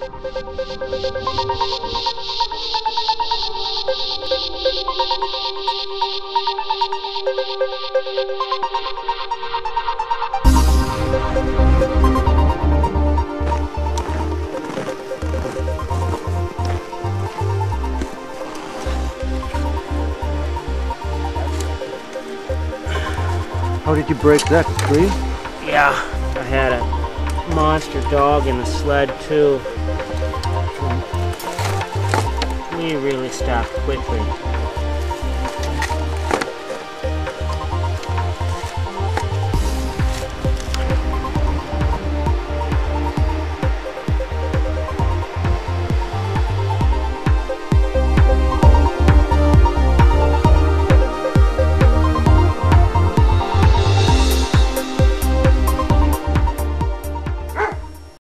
How did you break that tree? Yeah, I had a monster dog in the sled too. We really stopped quickly.